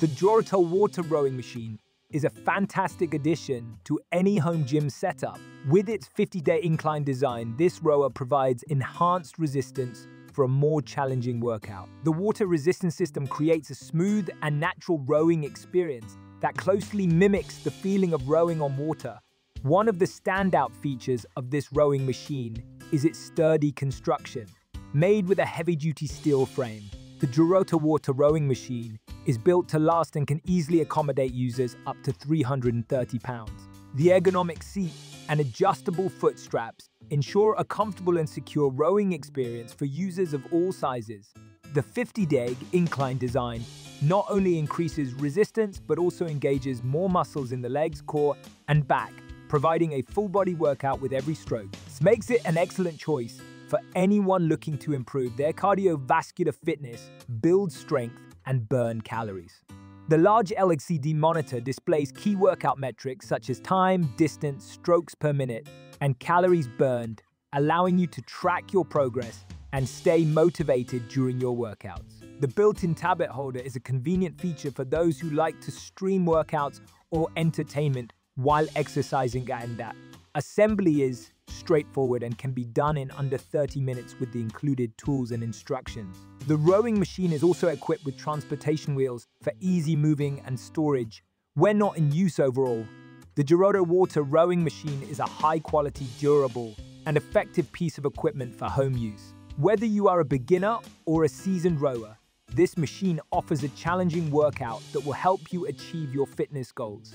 The JOROTO water rowing machine is a fantastic addition to any home gym setup. With its 50-day incline design, this rower provides enhanced resistance for a more challenging workout. The water resistance system creates a smooth and natural rowing experience that closely mimics the feeling of rowing on water. One of the standout features of this rowing machine is its sturdy construction. Made with a heavy-duty steel frame, the JOROTO water rowing machine is built to last and can easily accommodate users up to 330 pounds. The ergonomic seat and adjustable foot straps ensure a comfortable and secure rowing experience for users of all sizes. The 50-deg incline design not only increases resistance but also engages more muscles in the legs, core, and back, providing a full-body workout with every stroke. This makes it an excellent choice for anyone looking to improve their cardiovascular fitness, build strength, and burn calories. The large LCD monitor displays key workout metrics such as time, distance, strokes per minute, and calories burned, allowing you to track your progress and stay motivated during your workouts. The built-in tablet holder is a convenient feature for those who like to stream workouts or entertainment while exercising and that. Assembly is straightforward and can be done in under 30 minutes with the included tools and instructions. The rowing machine is also equipped with transportation wheels for easy moving and storage when not in use overall. The JOROTO Water rowing machine is a high-quality, durable, and effective piece of equipment for home use. Whether you are a beginner or a seasoned rower, this machine offers a challenging workout that will help you achieve your fitness goals.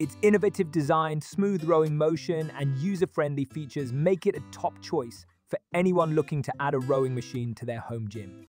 Its innovative design, smooth rowing motion, and user-friendly features make it a top choice for anyone looking to add a rowing machine to their home gym.